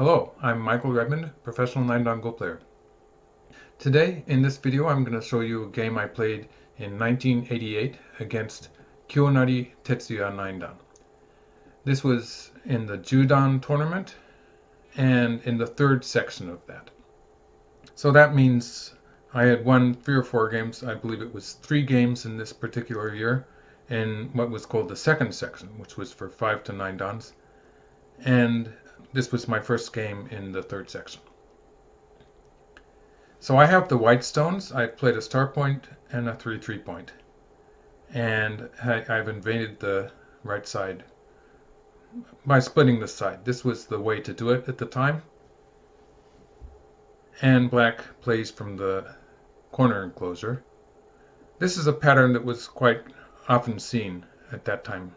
Hello, I'm Michael Redmond, professional 9-dan Go player. Today, in this video, I'm going to show you a game I played in 1988 against Kiyonari Tetsuya 9-dan. This was in the Judan tournament and in the third section of that. So that means I had won three or four games. I believe it was three games in this particular year in what was called the second section, which was for five to nine dans. And this was my first game in the third section. So I have the white stones. I played a star point and a 3-3 point. And I've invaded the right side by splitting the side. This was the way to do it at the time. And black plays from the corner enclosure. This is a pattern that was quite often seen at that time.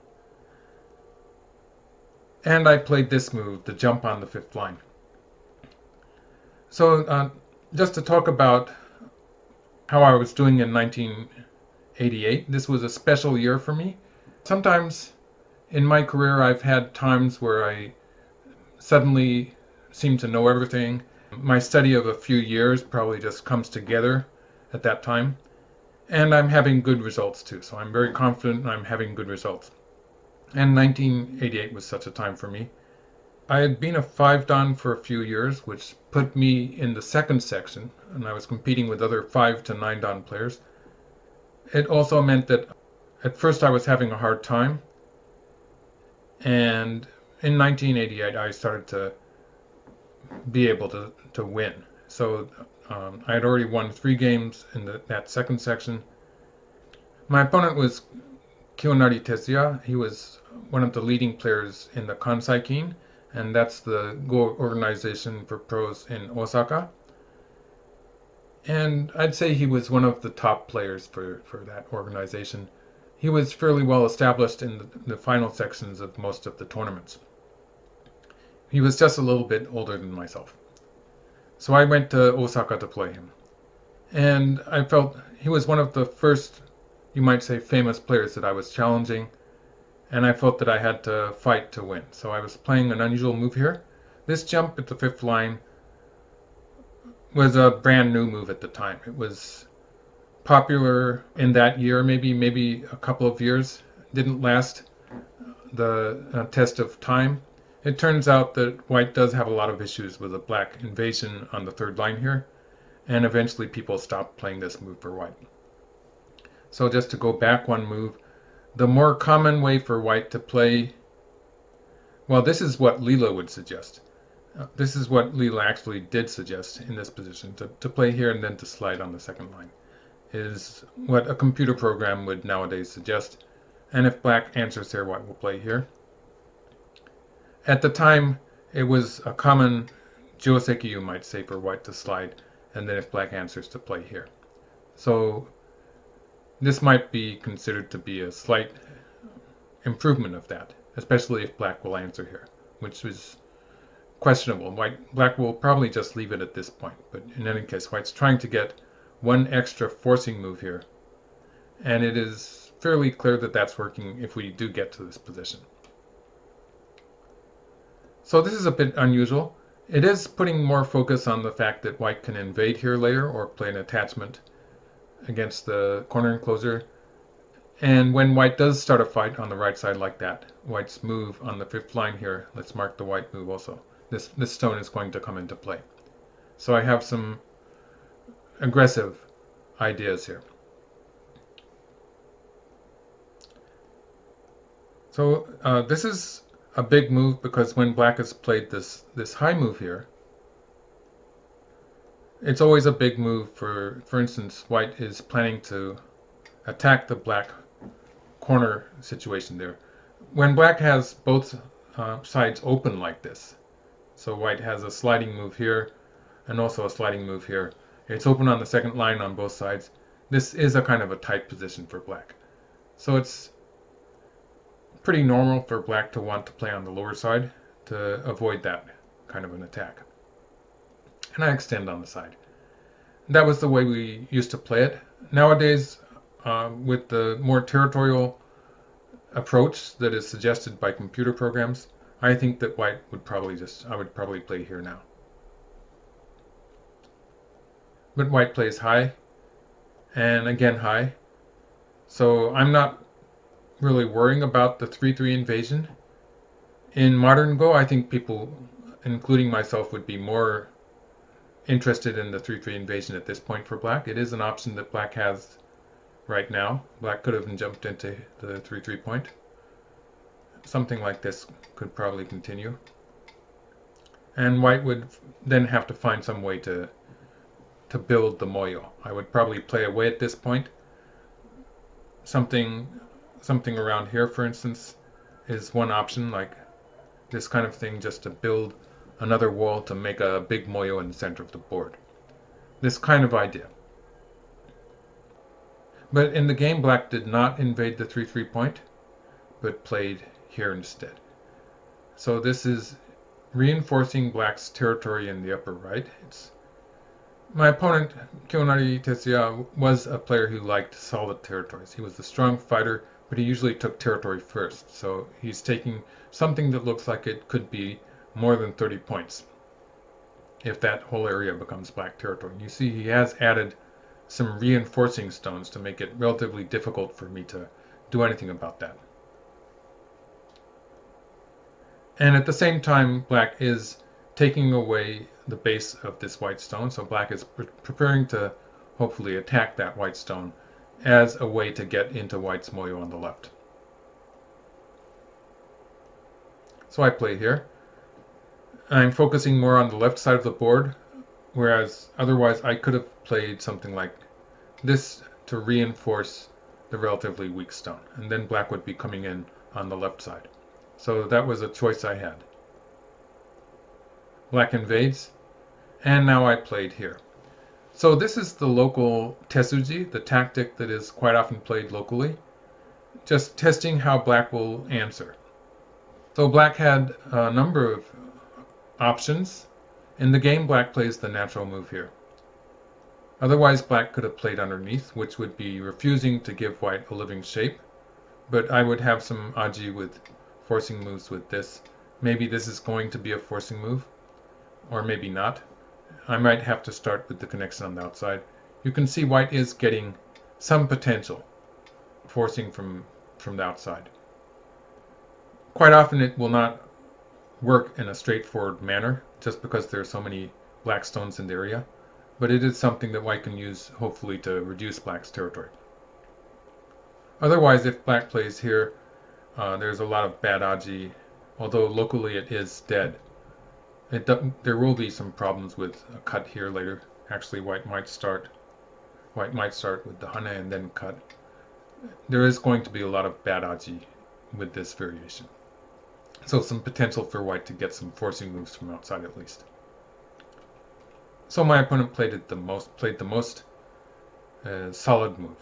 And I played this move, the jump on the fifth line. So uh, just to talk about how I was doing in 1988, this was a special year for me. Sometimes in my career I've had times where I suddenly seem to know everything. My study of a few years probably just comes together at that time. And I'm having good results too. So I'm very confident I'm having good results. And 1988 was such a time for me. I had been a 5 dan for a few years, which put me in the second section, and I was competing with other 5 to 9 dan players. It also meant that at first I was having a hard time, and in 1988 I started to be able to, to win. So um, I had already won three games in the, that second section. My opponent was Kiyonari Tetsuya. He was one of the leading players in the Kansai Kiin, and that's the Go organization for pros in Osaka. And I'd say he was one of the top players for, for that organization. He was fairly well established in the, the final sections of most of the tournaments. He was just a little bit older than myself. So I went to Osaka to play him. And I felt he was one of the first, you might say, famous players that I was challenging. And I felt that I had to fight to win. So I was playing an unusual move here. This jump at the fifth line was a brand new move at the time. It was popular in that year, maybe maybe a couple of years. Didn't last the uh, test of time. It turns out that white does have a lot of issues with a black invasion on the third line here, and eventually people stop playing this move for white. So just to go back one move, the more common way for white to play, well, this is what Leela would suggest. Uh, this is what Leela actually did suggest in this position, to, to play here and then to slide on the second line, is what a computer program would nowadays suggest. And if black answers here, white will play here. At the time, it was a common joseki, you might say, for white to slide, and then if black answers to play here. So this might be considered to be a slight improvement of that, especially if black will answer here, which is questionable. White, black will probably just leave it at this point, but in any case, white's trying to get one extra forcing move here, and it is fairly clear that that's working if we do get to this position. So this is a bit unusual. It is putting more focus on the fact that white can invade here later or play an attachment against the corner enclosure. And when white does start a fight on the right side like that, white's move on the fifth line here, let's mark the white move also. This, this stone is going to come into play. So I have some aggressive ideas here. So uh, this is a big move because when black has played this, this high move here, it's always a big move for, for instance, white is planning to attack the black corner situation there. When black has both uh, sides open like this, so white has a sliding move here and also a sliding move here. It's open on the second line on both sides. This is a kind of a tight position for black. So it's pretty normal for black to want to play on the lower side to avoid that kind of an attack. And I extend on the side. That was the way we used to play it. Nowadays, uh, with the more territorial approach that is suggested by computer programs, I think that white would probably just, I would probably play here now. But white plays high, and again high. So I'm not really worrying about the 3-3 invasion. In modern Go, I think people, including myself, would be more interested in the 3-3 invasion at this point for black. It is an option that black has right now. Black could have jumped into the 3-3 point. Something like this could probably continue. And white would then have to find some way to to build the moyo. I would probably play away at this point. Something something around here, for instance, is one option, like this kind of thing, just to build another wall to make a big moyo in the center of the board. This kind of idea. But in the game, black did not invade the 3-3 point, but played here instead. So this is reinforcing black's territory in the upper right. It's my opponent, Kiyonari Tetsuya, was a player who liked solid territories. He was a strong fighter, but he usually took territory first. So he's taking something that looks like it could be more than 30 points if that whole area becomes black territory. You see he has added some reinforcing stones to make it relatively difficult for me to do anything about that. And at the same time, black is taking away the base of this white stone. So black is pre preparing to hopefully attack that white stone as a way to get into white's moyo on the left. So I play here. I'm focusing more on the left side of the board, whereas otherwise I could have played something like this to reinforce the relatively weak stone. And then black would be coming in on the left side. So that was a choice I had. Black invades, and now I played here. So this is the local Tesuji, the tactic that is quite often played locally, just testing how black will answer. So black had a number of options. In the game, black plays the natural move here. Otherwise, black could have played underneath, which would be refusing to give white a living shape. But I would have some aji with forcing moves with this. Maybe this is going to be a forcing move or maybe not. I might have to start with the connection on the outside. You can see white is getting some potential forcing from, from the outside. Quite often it will not work in a straightforward manner just because there are so many black stones in the area, but it is something that white can use hopefully to reduce black's territory. Otherwise, if black plays here, uh, there's a lot of bad aji, although locally it is dead. It there will be some problems with a cut here later. Actually, white might start white might start with the hane and then cut. There is going to be a lot of bad aji with this variation. So some potential for white to get some forcing moves from outside at least. So my opponent played it the most played the most uh, solid move.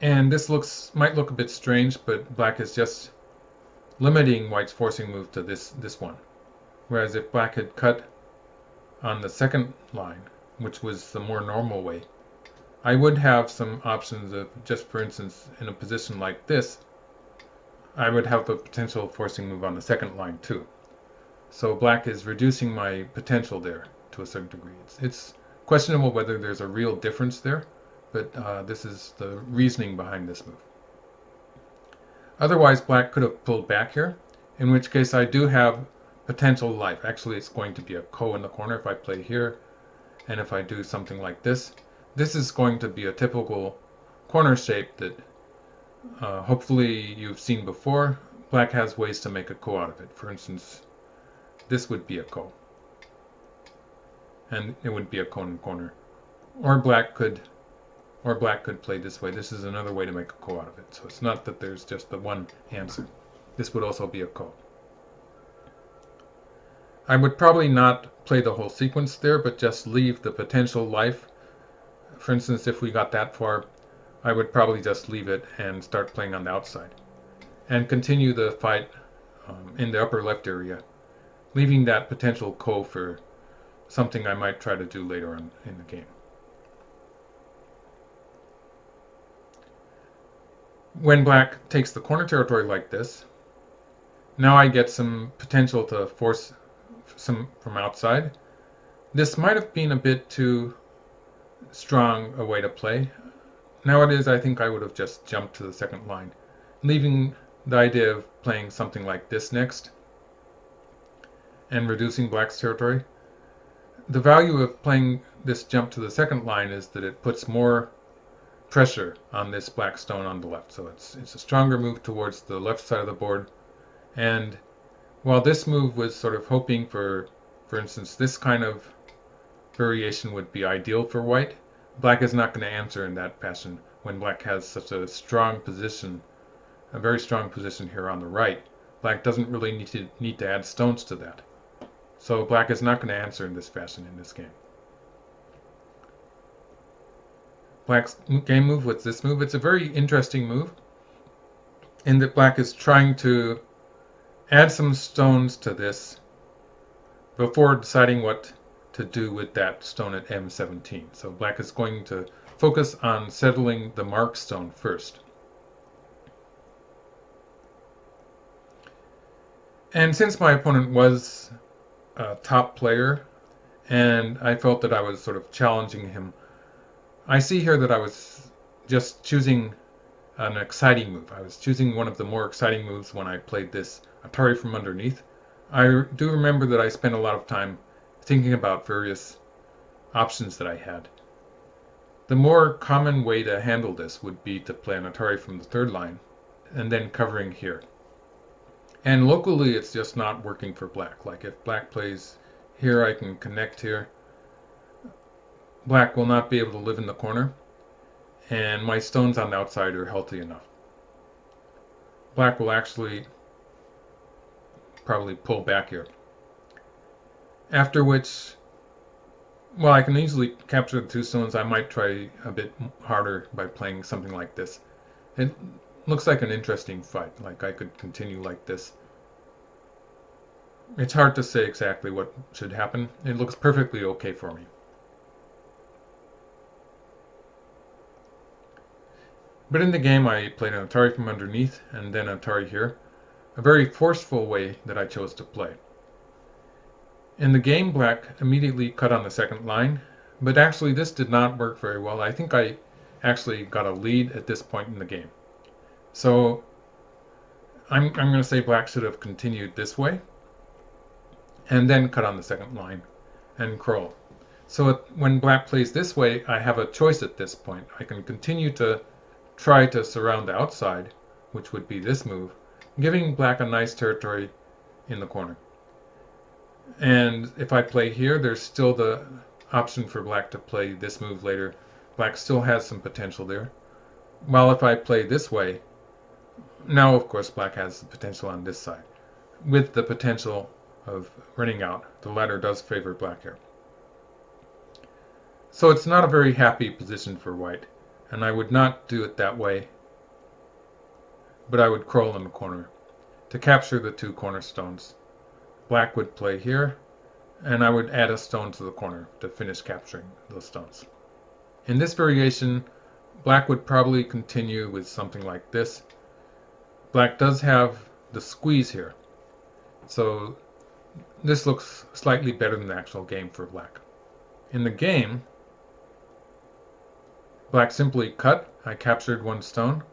And this looks might look a bit strange, but black is just limiting white's forcing move to this, this one. Whereas if black had cut on the second line, which was the more normal way, I would have some options of just for instance in a position like this, I would have a potential forcing move on the second line too. So black is reducing my potential there to a certain degree. It's, it's questionable whether there's a real difference there, but uh, this is the reasoning behind this move. Otherwise, black could have pulled back here, in which case I do have potential life. Actually, it's going to be a ko in the corner if I play here, and if I do something like this. This is going to be a typical corner shape that uh, hopefully you've seen before. Black has ways to make a ko out of it. For instance, this would be a ko. And it would be a in corner. Or black could or black could play this way. This is another way to make a ko out of it. So it's not that there's just the one answer. This would also be a ko. I would probably not play the whole sequence there, but just leave the potential life. For instance, if we got that far, I would probably just leave it and start playing on the outside. And continue the fight um, in the upper left area, leaving that potential ko for something I might try to do later on in the game. when black takes the corner territory like this, now I get some potential to force some from outside. This might have been a bit too strong a way to play. Nowadays, I think I would have just jumped to the second line, leaving the idea of playing something like this next and reducing black's territory. The value of playing this jump to the second line is that it puts more pressure on this black stone on the left. So it's, it's a stronger move towards the left side of the board. And while this move was sort of hoping for, for instance, this kind of variation would be ideal for white, black is not going to answer in that fashion when black has such a strong position, a very strong position here on the right. Black doesn't really need to, need to add stones to that. So black is not going to answer in this fashion in this game. Black's game move with this move, it's a very interesting move in that black is trying to add some stones to this before deciding what to do with that stone at M17. So black is going to focus on settling the mark stone first. And since my opponent was a top player and I felt that I was sort of challenging him I see here that I was just choosing an exciting move. I was choosing one of the more exciting moves when I played this Atari from underneath. I do remember that I spent a lot of time thinking about various options that I had. The more common way to handle this would be to play an Atari from the third line and then covering here. And locally it's just not working for black. Like if black plays here, I can connect here black will not be able to live in the corner, and my stones on the outside are healthy enough. Black will actually probably pull back here. After which, well, I can easily capture the two stones. I might try a bit harder by playing something like this. It looks like an interesting fight. Like I could continue like this. It's hard to say exactly what should happen. It looks perfectly okay for me. But in the game I played an Atari from underneath and then an Atari here, a very forceful way that I chose to play. In the game black immediately cut on the second line, but actually this did not work very well. I think I actually got a lead at this point in the game. So I'm, I'm going to say black should have continued this way and then cut on the second line and crawl. So it, when black plays this way, I have a choice at this point. I can continue to try to surround the outside, which would be this move, giving black a nice territory in the corner. And if I play here, there's still the option for black to play this move later. Black still has some potential there. While if I play this way, now of course black has the potential on this side. With the potential of running out, the latter does favor black here. So it's not a very happy position for white and I would not do it that way, but I would crawl in the corner to capture the two cornerstones. Black would play here, and I would add a stone to the corner to finish capturing those stones. In this variation, black would probably continue with something like this. Black does have the squeeze here, so this looks slightly better than the actual game for black. In the game, Black simply cut. I captured one stone.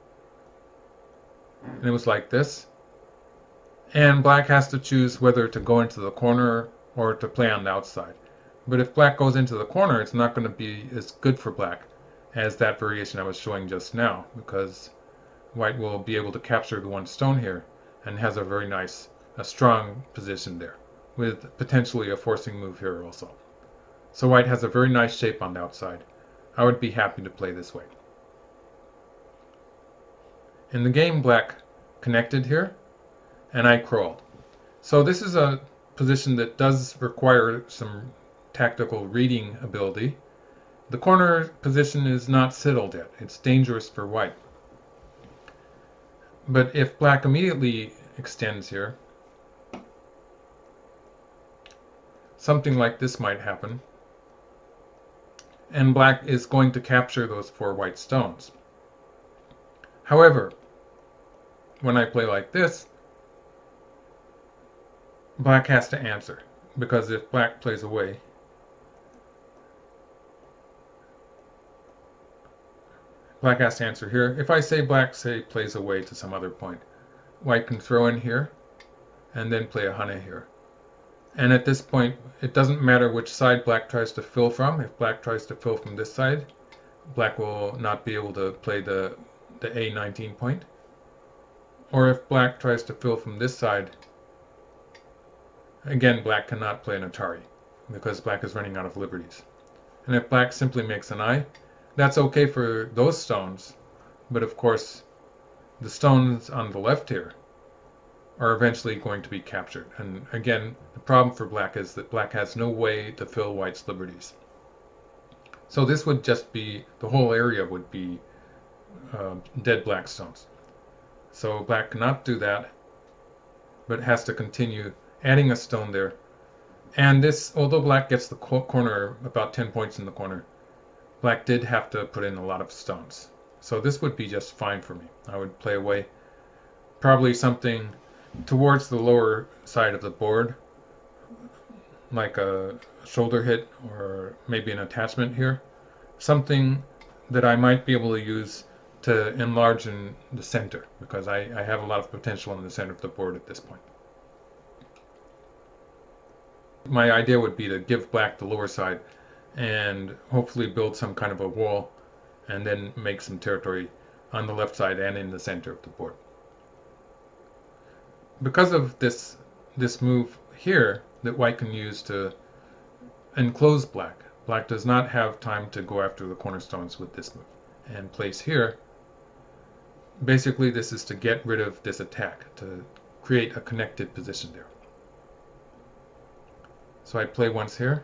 And it was like this. And black has to choose whether to go into the corner or to play on the outside. But if black goes into the corner, it's not going to be as good for black as that variation I was showing just now, because white will be able to capture the one stone here and has a very nice, a strong position there, with potentially a forcing move here also. So white has a very nice shape on the outside. I would be happy to play this way. In the game, black connected here, and I crawled. So this is a position that does require some tactical reading ability. The corner position is not settled yet. It's dangerous for white. But if black immediately extends here, something like this might happen and black is going to capture those four white stones. However, when I play like this, black has to answer because if black plays away, black has to answer here. If I say black say plays away to some other point, white can throw in here and then play a hane here. And at this point, it doesn't matter which side black tries to fill from. If black tries to fill from this side, black will not be able to play the, the A19 point. Or if black tries to fill from this side, again, black cannot play an Atari because black is running out of liberties. And if black simply makes an eye, that's okay for those stones. But of course, the stones on the left here are eventually going to be captured. And again, the problem for black is that black has no way to fill white's liberties. So this would just be, the whole area would be uh, dead black stones. So black cannot do that, but has to continue adding a stone there. And this, although black gets the corner, about 10 points in the corner, black did have to put in a lot of stones. So this would be just fine for me. I would play away probably something towards the lower side of the board, like a shoulder hit or maybe an attachment here, something that I might be able to use to enlarge in the center because I, I have a lot of potential in the center of the board at this point. My idea would be to give black the lower side and hopefully build some kind of a wall and then make some territory on the left side and in the center of the board because of this this move here that white can use to enclose black, black does not have time to go after the cornerstones with this move. And place here, basically this is to get rid of this attack, to create a connected position there. So I play once here,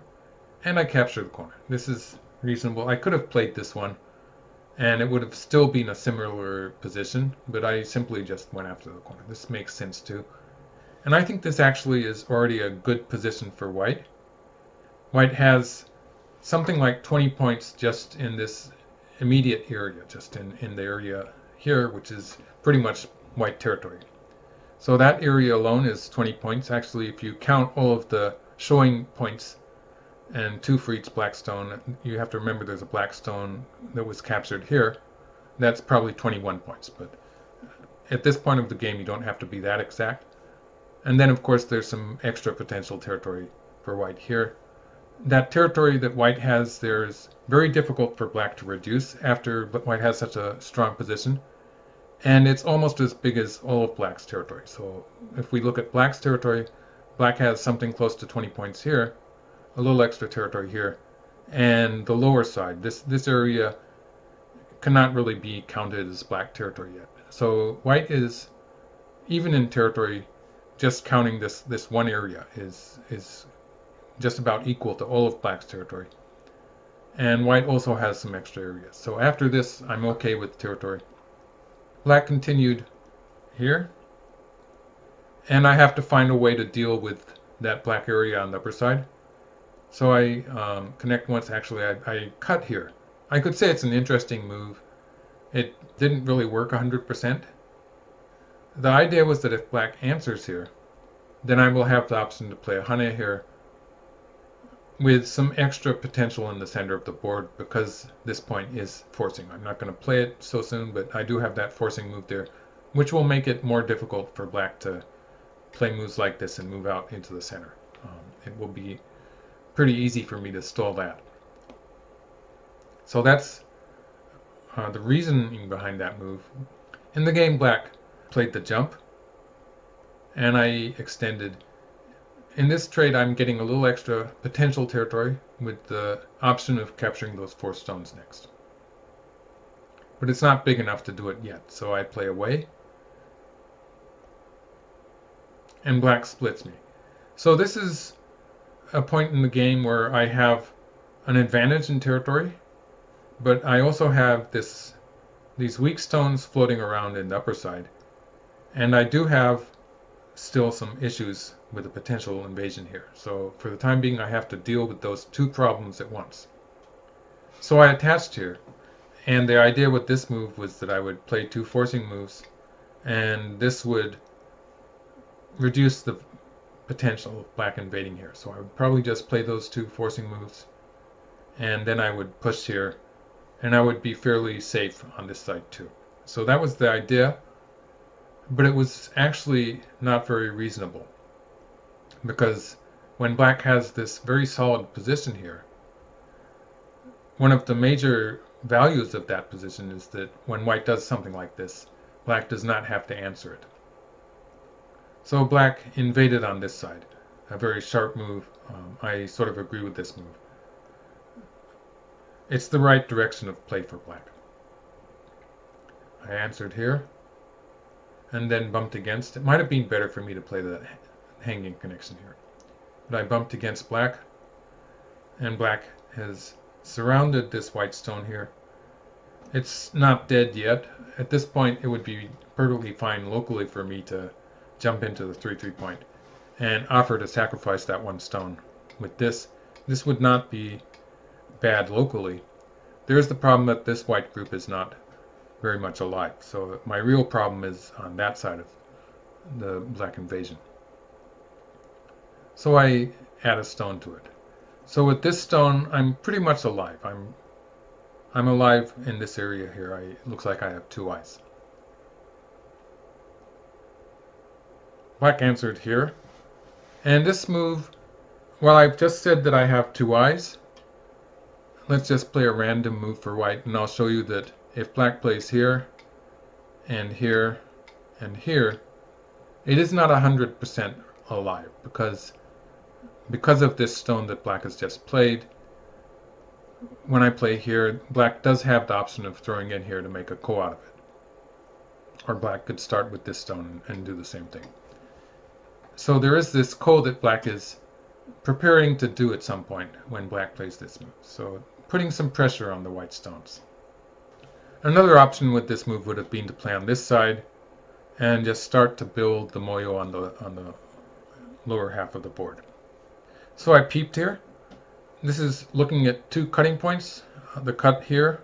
and I capture the corner. This is reasonable. I could have played this one, and it would have still been a similar position, but I simply just went after the corner. This makes sense too. And I think this actually is already a good position for white. White has something like 20 points just in this immediate area, just in, in the area here, which is pretty much white territory. So that area alone is 20 points. Actually, if you count all of the showing points and two for each black stone. You have to remember there's a black stone that was captured here. That's probably 21 points, but at this point of the game, you don't have to be that exact. And then, of course, there's some extra potential territory for white here. That territory that white has there is very difficult for black to reduce after white has such a strong position. And it's almost as big as all of black's territory. So if we look at black's territory, black has something close to 20 points here a little extra territory here. And the lower side, this, this area cannot really be counted as black territory yet. So white is, even in territory, just counting this, this one area is, is just about equal to all of black's territory. And white also has some extra areas. So after this, I'm okay with territory. Black continued here. And I have to find a way to deal with that black area on the upper side. So I um, connect once, actually, I, I cut here. I could say it's an interesting move. It didn't really work 100%. The idea was that if black answers here, then I will have the option to play a hane here with some extra potential in the center of the board because this point is forcing. I'm not going to play it so soon, but I do have that forcing move there, which will make it more difficult for black to play moves like this and move out into the center. Um, it will be pretty easy for me to stall that. So that's uh, the reasoning behind that move. In the game, black played the jump, and I extended. In this trade, I'm getting a little extra potential territory with the option of capturing those four stones next. But it's not big enough to do it yet, so I play away. And black splits me. So this is a point in the game where I have an advantage in territory, but I also have this these weak stones floating around in the upper side, and I do have still some issues with a potential invasion here. So for the time being, I have to deal with those two problems at once. So I attached here, and the idea with this move was that I would play two forcing moves and this would reduce the potential of black invading here. So I would probably just play those two forcing moves, and then I would push here, and I would be fairly safe on this side too. So that was the idea, but it was actually not very reasonable, because when black has this very solid position here, one of the major values of that position is that when white does something like this, black does not have to answer it. So black invaded on this side. A very sharp move. Um, I sort of agree with this move. It's the right direction of play for black. I answered here and then bumped against. It might have been better for me to play the hanging connection here. But I bumped against black and black has surrounded this white stone here. It's not dead yet. At this point, it would be perfectly fine locally for me to jump into the 3-3 point and offer to sacrifice that one stone. With this, this would not be bad locally. There's the problem that this white group is not very much alive. So my real problem is on that side of the black invasion. So I add a stone to it. So with this stone, I'm pretty much alive. I'm I'm alive in this area here. I, it looks like I have two eyes. Black answered here. And this move, well, I've just said that I have two eyes. Let's just play a random move for white, and I'll show you that if black plays here, and here, and here, it is not 100% alive, because because of this stone that black has just played, when I play here, black does have the option of throwing in here to make a ko out of it. Or black could start with this stone and do the same thing. So there is this ko that black is preparing to do at some point when black plays this move. So putting some pressure on the white stones. Another option with this move would have been to play on this side and just start to build the moyo on the on the lower half of the board. So I peeped here. This is looking at two cutting points, the cut here,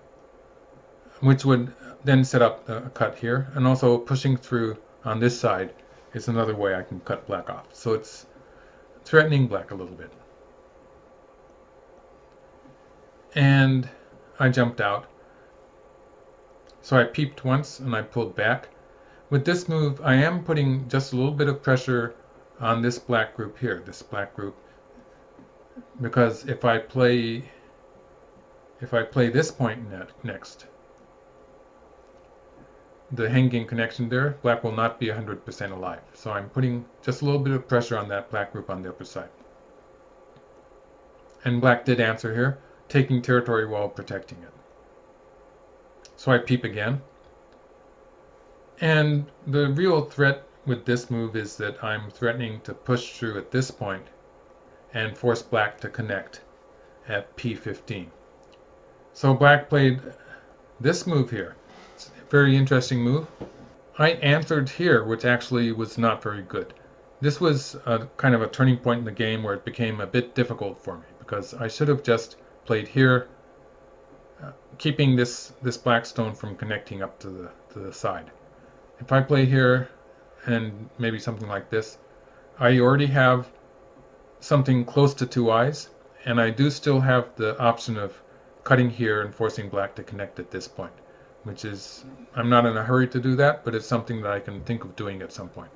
which would then set up a cut here, and also pushing through on this side is another way I can cut black off. So it's threatening black a little bit. And I jumped out. So I peeped once and I pulled back. With this move, I am putting just a little bit of pressure on this black group here, this black group because if I play if I play this point next the hanging connection there black will not be 100% alive so I'm putting just a little bit of pressure on that black group on the upper side and black did answer here taking territory while protecting it so I peep again and the real threat with this move is that I'm threatening to push through at this point and force black to connect at p15. So black played this move here. Very interesting move. I answered here, which actually was not very good. This was a kind of a turning point in the game where it became a bit difficult for me because I should have just played here, uh, keeping this this black stone from connecting up to the to the side. If I play here and maybe something like this, I already have something close to two eyes, and I do still have the option of cutting here and forcing black to connect at this point, which is, I'm not in a hurry to do that, but it's something that I can think of doing at some point.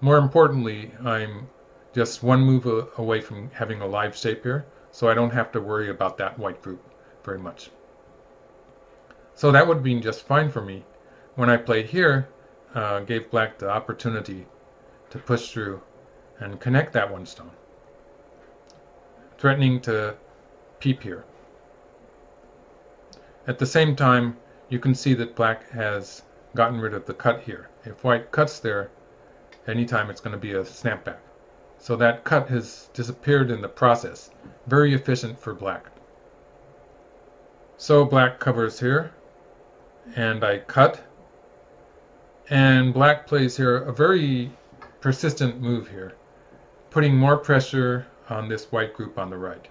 More importantly, I'm just one move away from having a live shape here, so I don't have to worry about that white group very much. So that would been just fine for me. When I played here, uh, gave black the opportunity to push through and connect that one stone threatening to peep here. At the same time, you can see that black has gotten rid of the cut here. If white cuts there, anytime it's going to be a snapback. So that cut has disappeared in the process. Very efficient for black. So black covers here, and I cut, and black plays here a very persistent move here, putting more pressure on this white group on the right.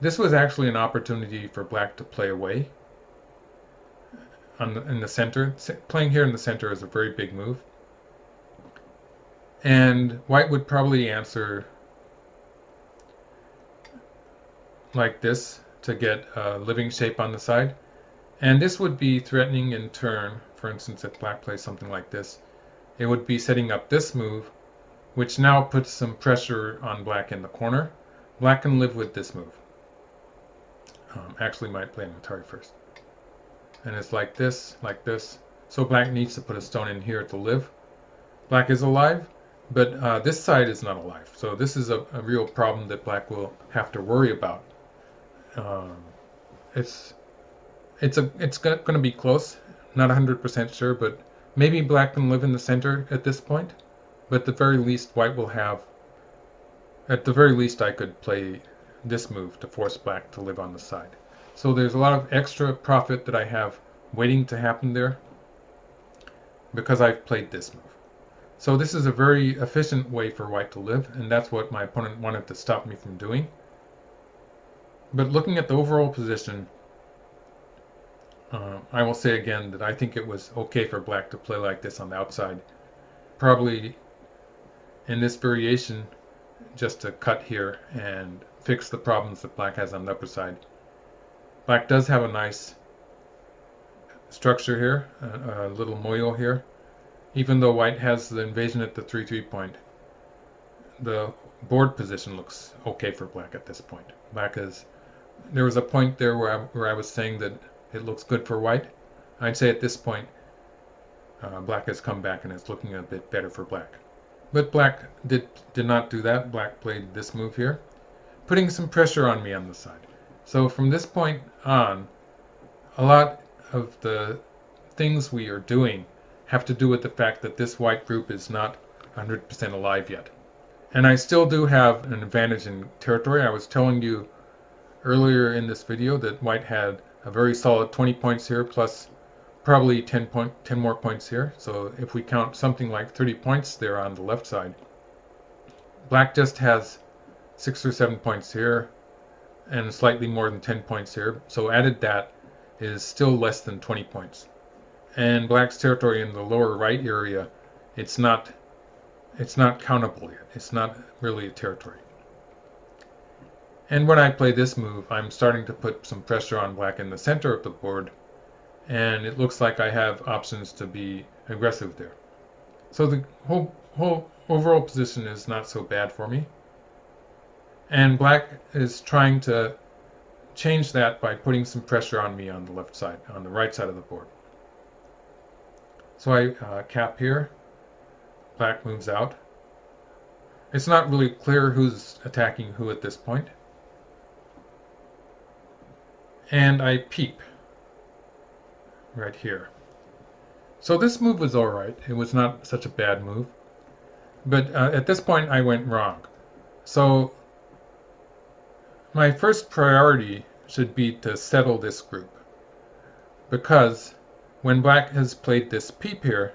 This was actually an opportunity for black to play away. On the, in the center. Playing here in the center is a very big move. And white would probably answer like this to get a living shape on the side. And this would be threatening in turn. For instance, if black plays something like this, it would be setting up this move, which now puts some pressure on black in the corner. Black can live with this move. Um, actually might play an Atari first. And it's like this, like this. So black needs to put a stone in here to live. Black is alive, but uh, this side is not alive. So this is a, a, real problem that black will have to worry about. Um, it's it's a it's going to be close. Not 100% sure, but maybe black can live in the center at this point. But at the very least, white will have. At the very least, I could play this move to force black to live on the side. So there's a lot of extra profit that I have waiting to happen there because I've played this move. So this is a very efficient way for white to live, and that's what my opponent wanted to stop me from doing. But looking at the overall position, uh, I will say again that I think it was okay for black to play like this on the outside. Probably in this variation, just to cut here and fix the problems that black has on the upper side. Black does have a nice structure here, a, a little moyo here. Even though white has the invasion at the 3-3 point, the board position looks okay for black at this point. Black is there was a point there where I, where I was saying that it looks good for white. I'd say at this point, uh, black has come back and it's looking a bit better for black. But black did, did not do that. Black played this move here, putting some pressure on me on the side. So from this point on, a lot of the things we are doing have to do with the fact that this white group is not 100% alive yet. And I still do have an advantage in territory. I was telling you earlier in this video that white had a very solid 20 points here plus probably 10, point, 10 more points here. So if we count something like 30 points there on the left side, black just has 6 or 7 points here and slightly more than 10 points here. So added that is still less than 20 points. And black's territory in the lower right area, it's not it's not countable yet. It's not really a territory. And when I play this move, I'm starting to put some pressure on black in the center of the board, and it looks like I have options to be aggressive there. So the whole, whole overall position is not so bad for me. And black is trying to change that by putting some pressure on me on the left side, on the right side of the board. So I uh, cap here, black moves out. It's not really clear who's attacking who at this point. and I peep right here. So this move was alright. It was not such a bad move. But uh, at this point I went wrong. So my first priority should be to settle this group. Because when black has played this peep here,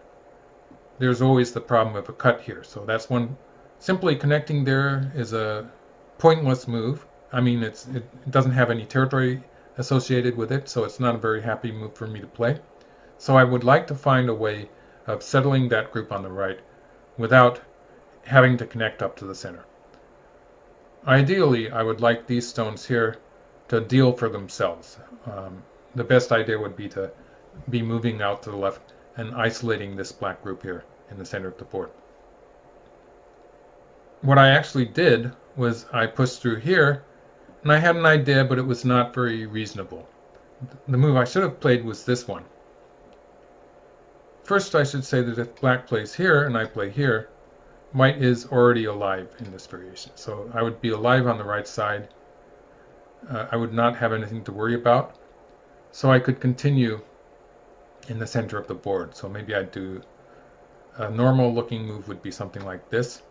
there's always the problem of a cut here. So that's one, simply connecting there is a pointless move. I mean, it's it doesn't have any territory associated with it, so it's not a very happy move for me to play. So I would like to find a way of settling that group on the right without having to connect up to the center. Ideally, I would like these stones here to deal for themselves. Um, the best idea would be to be moving out to the left and isolating this black group here in the center of the board. What I actually did was I pushed through here and I had an idea, but it was not very reasonable. The move I should have played was this one. First, I should say that if black plays here and I play here, white is already alive in this variation. So I would be alive on the right side. Uh, I would not have anything to worry about. So I could continue in the center of the board. So maybe I'd do a normal looking move would be something like this.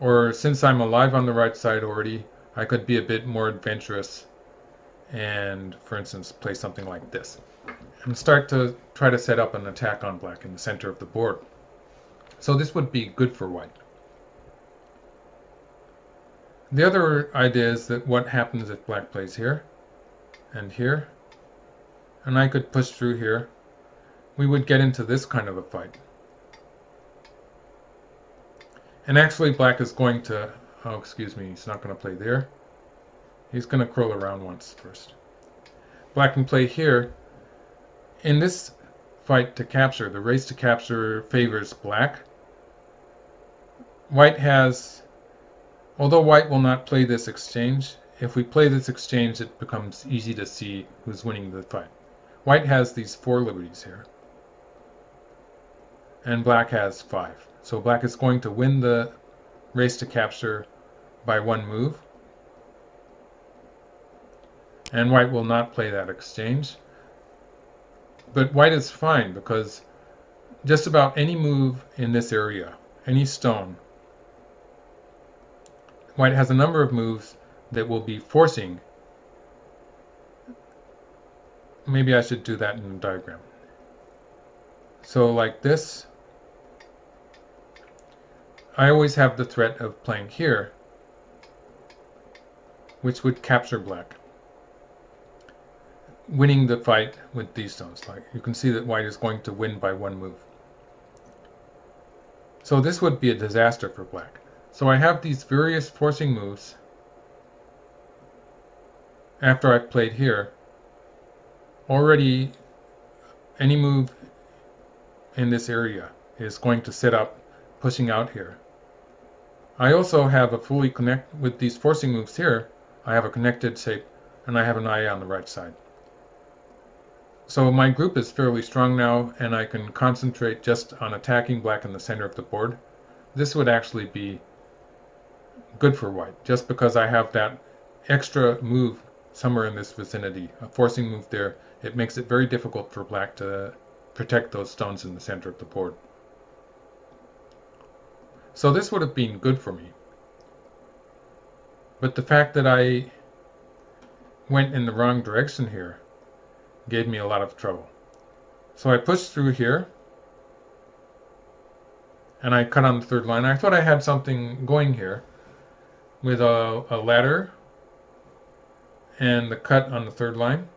Or since I'm alive on the right side already, I could be a bit more adventurous and, for instance, play something like this and start to try to set up an attack on black in the center of the board. So this would be good for white. The other idea is that what happens if black plays here and here, and I could push through here we would get into this kind of a fight. And actually black is going to, oh excuse me, he's not going to play there. He's going to curl around once first. Black can play here. In this fight to capture, the race to capture favors black. White has, although white will not play this exchange, if we play this exchange it becomes easy to see who's winning the fight. White has these four liberties here. And black has five. So black is going to win the race to capture by one move. And white will not play that exchange. But white is fine because just about any move in this area, any stone, white has a number of moves that will be forcing. Maybe I should do that in the diagram. So like this, I always have the threat of playing here, which would capture black. Winning the fight with these stones. Like you can see that white is going to win by one move. So this would be a disaster for black. So I have these various forcing moves after I've played here. Already any move in this area is going to set up pushing out here. I also have a fully connect with these forcing moves here. I have a connected shape and I have an eye on the right side. So my group is fairly strong now and I can concentrate just on attacking black in the center of the board. This would actually be good for white just because I have that extra move somewhere in this vicinity, a forcing move there. It makes it very difficult for black to protect those stones in the center of the board. So this would have been good for me. But the fact that I went in the wrong direction here gave me a lot of trouble. So I pushed through here and I cut on the third line. I thought I had something going here with a, a ladder and the cut on the third line.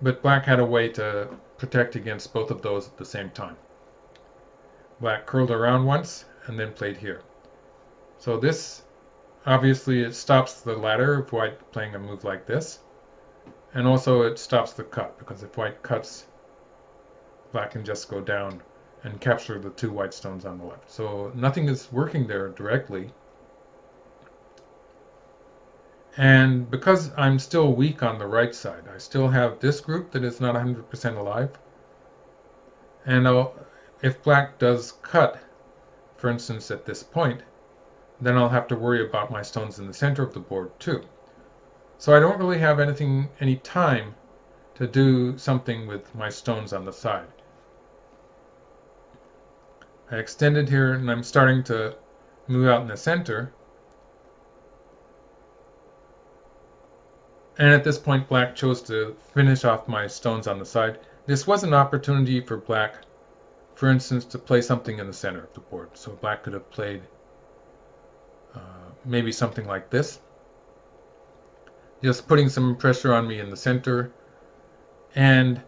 But black had a way to protect against both of those at the same time. Black curled around once and then played here. So this, obviously, it stops the ladder if white playing a move like this. And also it stops the cut, because if white cuts, black can just go down and capture the two white stones on the left. So nothing is working there directly. And because I'm still weak on the right side, I still have this group that is not 100% alive. And I'll, if black does cut, for instance, at this point, then I'll have to worry about my stones in the center of the board too. So I don't really have anything, any time to do something with my stones on the side. I extended here and I'm starting to move out in the center. And at this point, black chose to finish off my stones on the side. This was an opportunity for black for instance, to play something in the center of the board. So black could have played uh, maybe something like this. Just putting some pressure on me in the center. And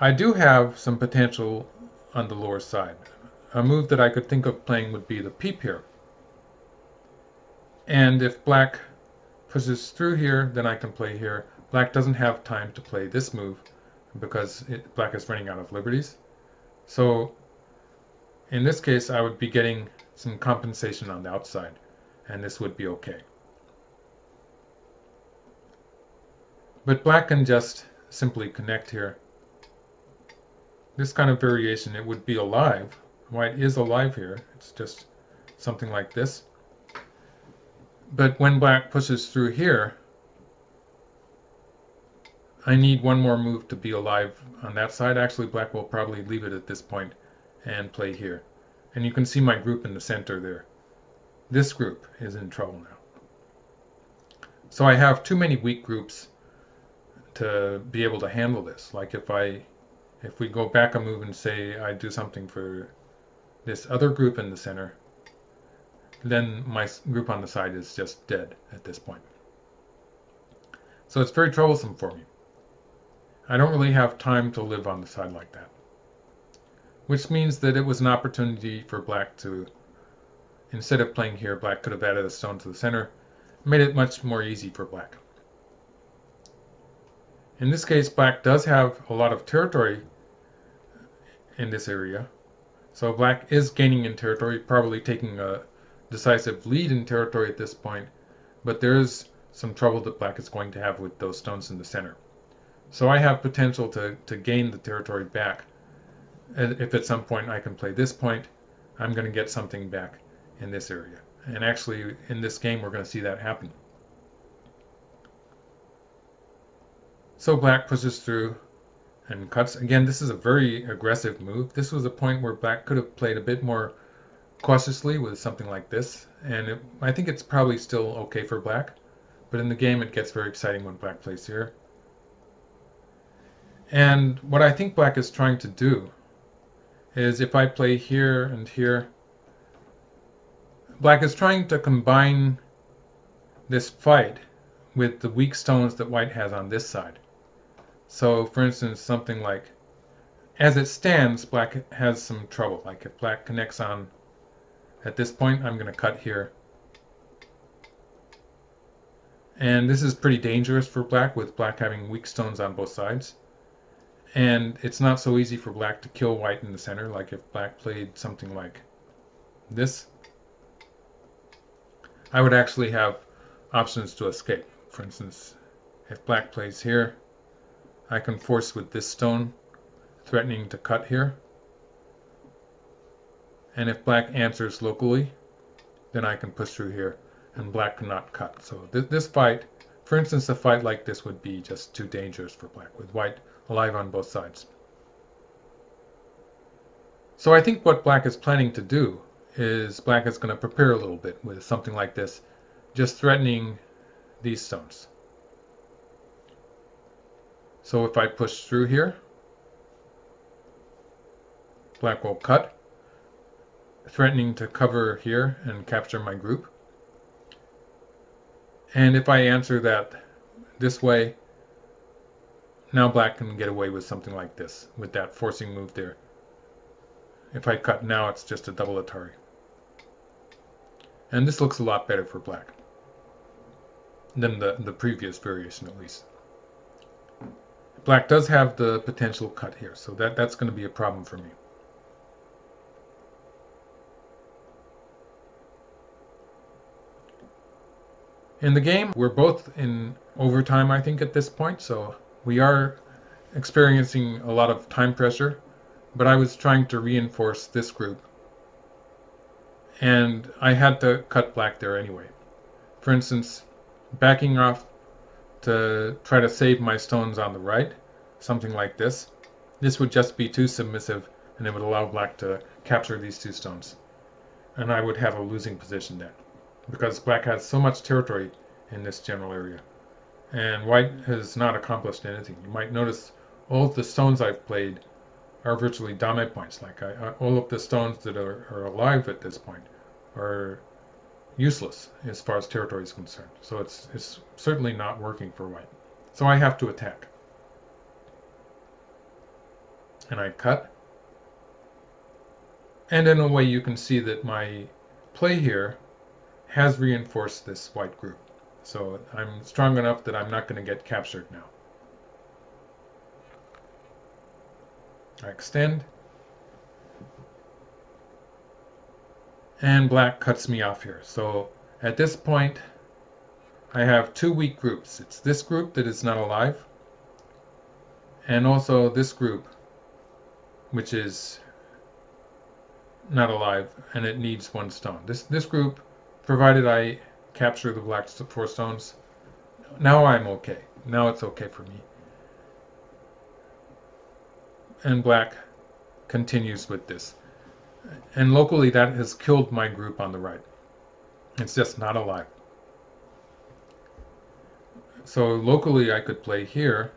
I do have some potential on the lower side. A move that I could think of playing would be the peep here. And if black pushes through here, then I can play here. Black doesn't have time to play this move because it, black is running out of liberties. So in this case, I would be getting some compensation on the outside, and this would be okay. But black can just simply connect here. This kind of variation, it would be alive. White is alive here. It's just something like this. But when black pushes through here, I need one more move to be alive on that side. Actually, black will probably leave it at this point and play here. And you can see my group in the center there. This group is in trouble now. So I have too many weak groups to be able to handle this. Like if I, if we go back a move and say I do something for this other group in the center, then my group on the side is just dead at this point. So it's very troublesome for me. I don't really have time to live on the side like that. which means that it was an opportunity for black to, instead of playing here, black could have added a stone to the center, made it much more easy for black. In this case, black does have a lot of territory in this area. So black is gaining in territory, probably taking a decisive lead in territory at this point, but there is some trouble that black is going to have with those stones in the center. So I have potential to, to gain the territory back. And if at some point I can play this point, I'm going to get something back in this area. And actually, in this game, we're going to see that happen. So black pushes through and cuts. Again, this is a very aggressive move. This was a point where black could have played a bit more cautiously with something like this. And it, I think it's probably still okay for black. But in the game, it gets very exciting when black plays here. And what I think black is trying to do is if I play here and here, black is trying to combine this fight with the weak stones that white has on this side. So for instance, something like, as it stands, black has some trouble. Like if black connects on at this point, I'm going to cut here. And this is pretty dangerous for black, with black having weak stones on both sides. And it's not so easy for black to kill white in the center, like if black played something like this. I would actually have options to escape. For instance, if black plays here, I can force with this stone, threatening to cut here. And if black answers locally, then I can push through here, and black cannot cut. So th this fight, for instance, a fight like this would be just too dangerous for black, with white alive on both sides. So I think what black is planning to do is black is going to prepare a little bit with something like this, just threatening these stones. So if I push through here, black will cut, threatening to cover here and capture my group. And if I answer that this way, now black can get away with something like this, with that forcing move there. If I cut now, it's just a double Atari. And this looks a lot better for black than the, the previous variation at least. Black does have the potential cut here, so that, that's going to be a problem for me. In the game, we're both in overtime, I think, at this point, so we are experiencing a lot of time pressure, but I was trying to reinforce this group. And I had to cut black there anyway. For instance, backing off to try to save my stones on the right, something like this. This would just be too submissive and it would allow black to capture these two stones. And I would have a losing position there because black has so much territory in this general area and white has not accomplished anything. You might notice all of the stones I've played are virtually dame points. Like I, I, all of the stones that are, are, alive at this point are useless as far as territory is concerned. So it's it's certainly not working for white. So I have to attack. And I cut. And in a way you can see that my play here has reinforced this white group. So I'm strong enough that I'm not going to get captured now. I extend. And black cuts me off here. So at this point, I have two weak groups. It's this group that is not alive, and also this group, which is not alive, and it needs one stone. This, this group, provided I capture the black four stones. Now I'm okay. Now it's okay for me. And black continues with this. And locally that has killed my group on the right. It's just not alive. So locally I could play here,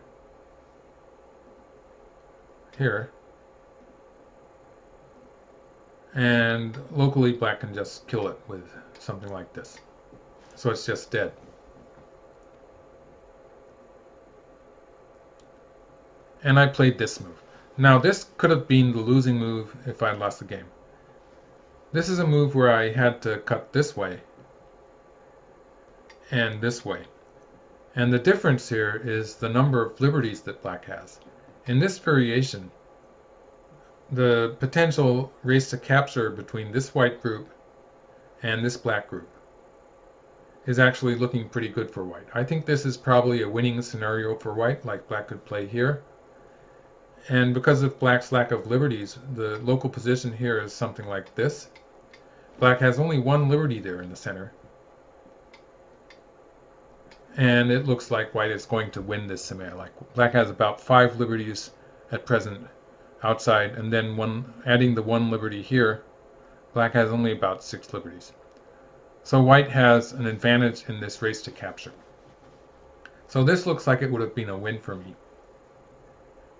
here, and locally black can just kill it with something like this. So it's just dead. And I played this move. Now this could have been the losing move if I had lost the game. This is a move where I had to cut this way and this way. And the difference here is the number of liberties that black has. In this variation, the potential race to capture between this white group and this black group is actually looking pretty good for white. I think this is probably a winning scenario for white, like black could play here. And because of black's lack of liberties, the local position here is something like this. Black has only one liberty there in the center. And it looks like white is going to win this scenario. Like black has about five liberties at present outside, and then one adding the one liberty here, black has only about six liberties. So white has an advantage in this race to capture. So this looks like it would have been a win for me.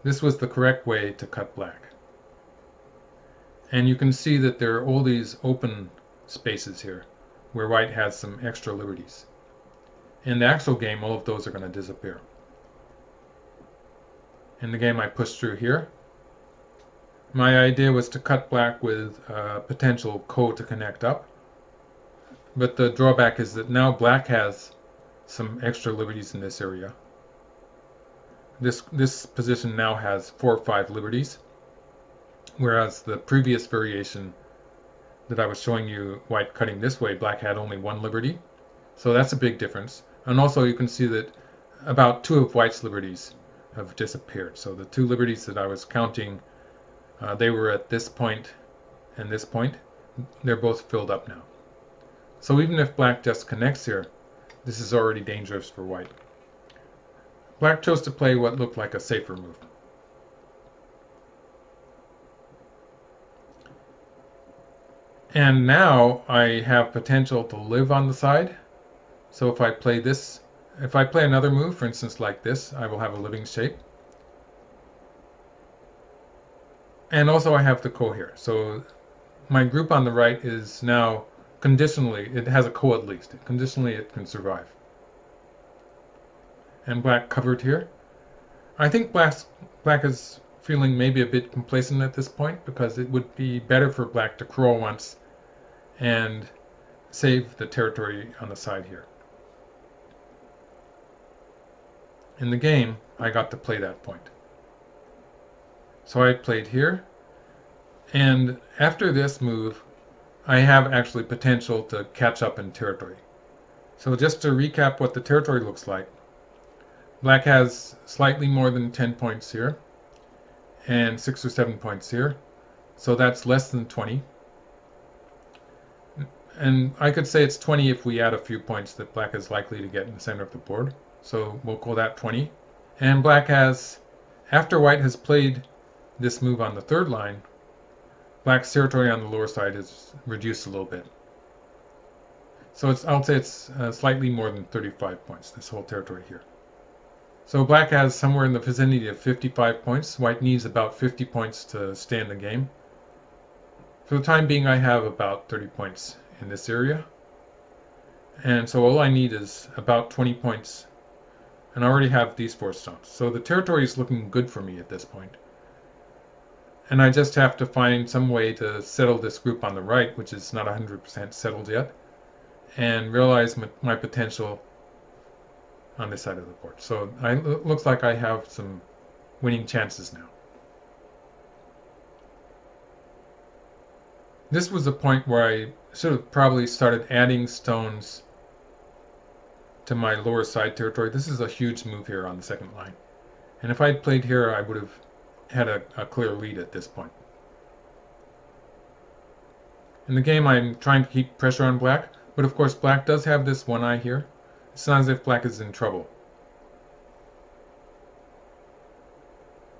This was the correct way to cut black. And you can see that there are all these open spaces here where white has some extra liberties. In the actual game, all of those are going to disappear. In the game I pushed through here, my idea was to cut black with uh, potential ko to connect up. But the drawback is that now black has some extra liberties in this area. This, this position now has four or five liberties, whereas the previous variation that I was showing you, white cutting this way, black had only one liberty. So that's a big difference. And also you can see that about two of white's liberties have disappeared. So the two liberties that I was counting, uh, they were at this point and this point. They're both filled up now. So even if black just connects here, this is already dangerous for white. Black chose to play what looked like a safer move. And now I have potential to live on the side. So if I play this, if I play another move, for instance like this, I will have a living shape. And also I have the ko here. So my group on the right is now conditionally, it has a ko at least. Conditionally, it can survive. And black covered here. I think black, black is feeling maybe a bit complacent at this point because it would be better for black to crawl once and save the territory on the side here. In the game, I got to play that point. So I played here, and after this move, I have actually potential to catch up in territory. So just to recap what the territory looks like, black has slightly more than 10 points here and 6 or 7 points here. So that's less than 20. And I could say it's 20 if we add a few points that black is likely to get in the center of the board. So we'll call that 20. And black has, after white has played this move on the third line, Black's territory on the lower side is reduced a little bit. So it's, I'll say it's uh, slightly more than 35 points, this whole territory here. So black has somewhere in the vicinity of 55 points. White needs about 50 points to stay in the game. For the time being, I have about 30 points in this area. And so all I need is about 20 points. And I already have these four stones. So the territory is looking good for me at this point and I just have to find some way to settle this group on the right, which is not 100% settled yet, and realize my, my, potential on this side of the board. So I, it looks like I have some winning chances now. This was a point where I should have probably started adding stones to my lower side territory. This is a huge move here on the second line. And if I'd played here, I would have had a, a clear lead at this point. In the game, I'm trying to keep pressure on black, but of course black does have this one eye here. It's not as if black is in trouble.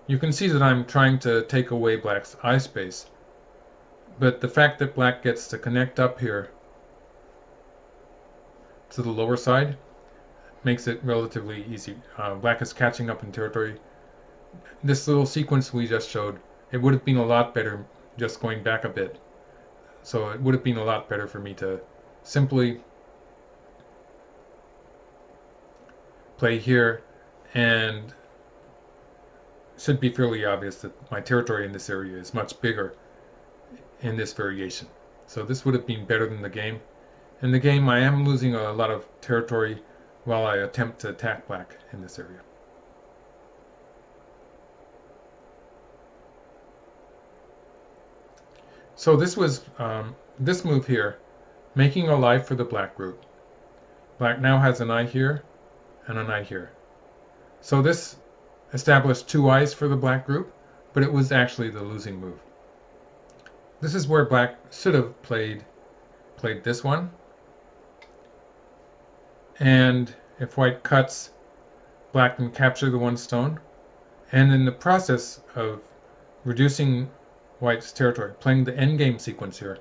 You can see that I'm trying to take away black's eye space, but the fact that black gets to connect up here to the lower side makes it relatively easy. Uh, black is catching up in territory this little sequence we just showed, it would have been a lot better just going back a bit. So it would have been a lot better for me to simply play here and should be fairly obvious that my territory in this area is much bigger in this variation. So this would have been better than the game. In the game, I am losing a lot of territory while I attempt to attack black in this area. So this was um, this move here, making a life for the black group. Black now has an eye here and an eye here. So this established two eyes for the black group, but it was actually the losing move. This is where black should have played played this one. And if white cuts, black can capture the one stone. And in the process of reducing white's territory, playing the endgame sequence here,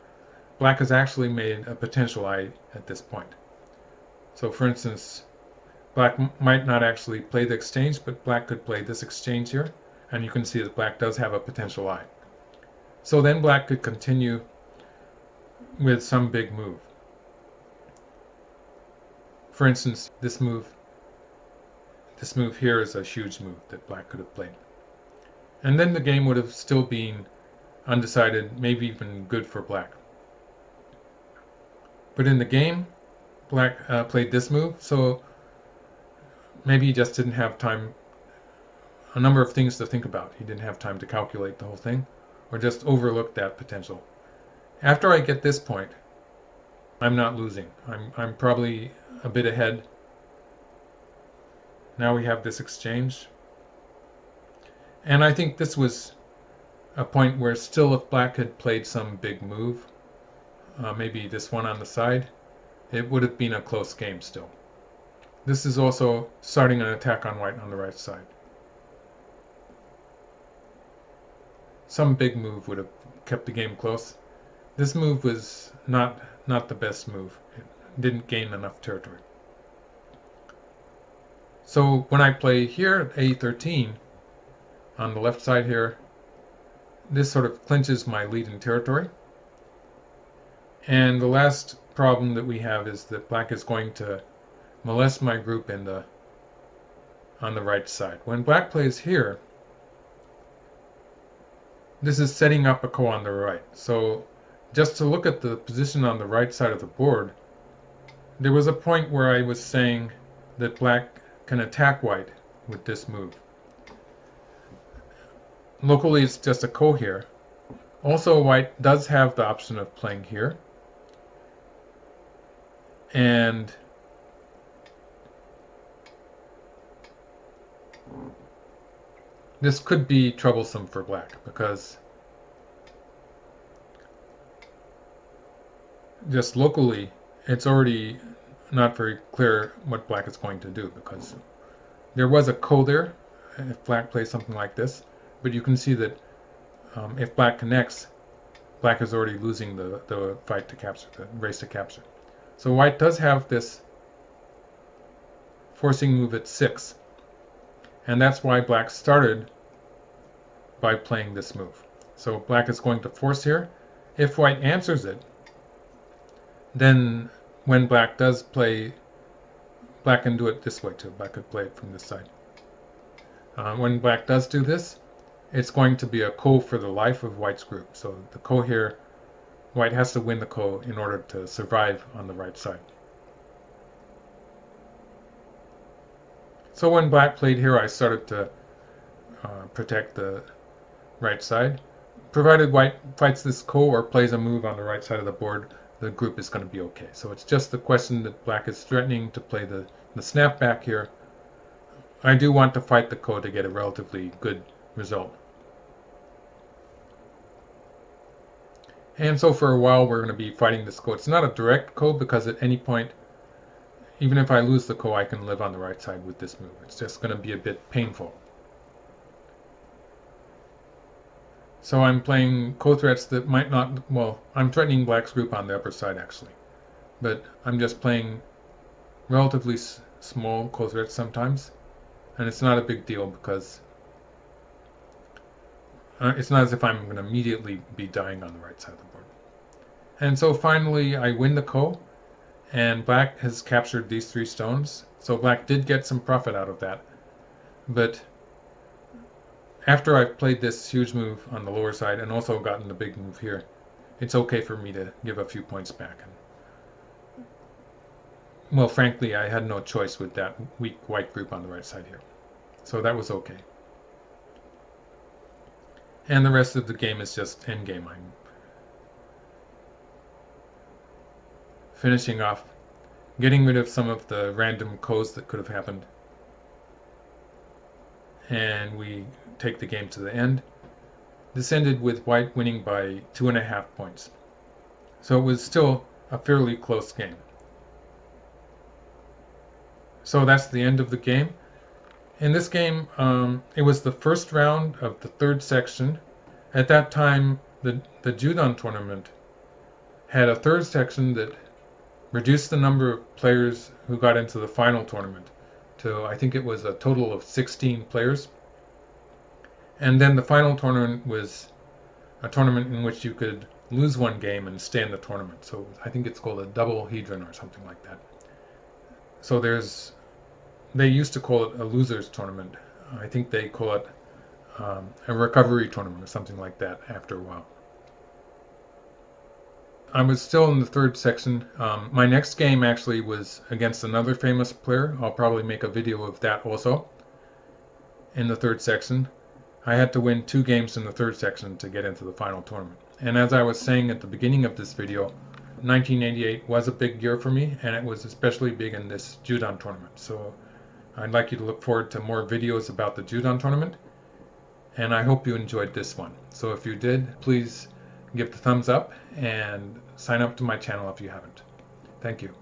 black has actually made a potential eye at this point. So for instance, black might not actually play the exchange, but black could play this exchange here, and you can see that black does have a potential eye. So then black could continue with some big move. For instance, this move this move here is a huge move that black could have played. And then the game would have still been undecided, maybe even good for black. But in the game, black uh, played this move, so maybe he just didn't have time, a number of things to think about. He didn't have time to calculate the whole thing, or just overlooked that potential. After I get this point, I'm not losing. I'm, I'm probably a bit ahead. Now we have this exchange. And I think this was a point where still if black had played some big move, uh, maybe this one on the side, it would have been a close game still. This is also starting an attack on white on the right side. Some big move would have kept the game close. This move was not not the best move. It didn't gain enough territory. So when I play here at A13 on the left side here, this sort of clinches my lead in territory. And the last problem that we have is that black is going to molest my group in the on the right side. When black plays here, this is setting up a ko on the right. So just to look at the position on the right side of the board, there was a point where I was saying that black can attack white with this move. Locally, it's just a ko here. Also, white does have the option of playing here. And this could be troublesome for black because just locally it's already not very clear what black is going to do because there was a ko there if black plays something like this but you can see that um, if black connects black is already losing the, the fight to capture the race to capture so white does have this forcing move at 6 and that's why black started by playing this move so black is going to force here if white answers it then when black does play, black can do it this way too. Black could play it from this side. Uh, when black does do this, it's going to be a ko for the life of white's group. So the ko here, white has to win the ko in order to survive on the right side. So when black played here, I started to uh, protect the right side. Provided white fights this ko or plays a move on the right side of the board, the group is going to be okay. So it's just the question that black is threatening to play the, the snapback here. I do want to fight the ko to get a relatively good result. And so for a while we're going to be fighting this ko. It's not a direct ko because at any point, even if I lose the ko, I can live on the right side with this move. It's just going to be a bit painful. So I'm playing ko-threats that might not, well, I'm threatening black's group on the upper side actually. But I'm just playing relatively small ko-threats sometimes. And it's not a big deal because uh, it's not as if I'm going to immediately be dying on the right side of the board. And so finally I win the ko, and black has captured these three stones. So black did get some profit out of that. But after I've played this huge move on the lower side and also gotten the big move here, it's okay for me to give a few points back. And, Well, frankly, I had no choice with that weak white group on the right side here. So that was okay. And the rest of the game is just endgame. I'm finishing off, getting rid of some of the random codes that could have happened. And we take the game to the end. This ended with white winning by two and a half points. So it was still a fairly close game. So that's the end of the game. In this game, um, it was the first round of the third section. At that time, the, the Judan tournament had a third section that reduced the number of players who got into the final tournament to, I think it was a total of 16 players. And then the final tournament was a tournament in which you could lose one game and stay in the tournament. So I think it's called a double hedron or something like that. So there's, they used to call it a losers tournament. I think they call it um, a recovery tournament or something like that after a while. I was still in the third section. Um, my next game actually was against another famous player. I'll probably make a video of that also in the third section. I had to win two games in the third section to get into the final tournament. And as I was saying at the beginning of this video, 1988 was a big year for me, and it was especially big in this Judan tournament. So I'd like you to look forward to more videos about the Judan tournament, and I hope you enjoyed this one. So if you did, please give the thumbs up and sign up to my channel if you haven't. Thank you.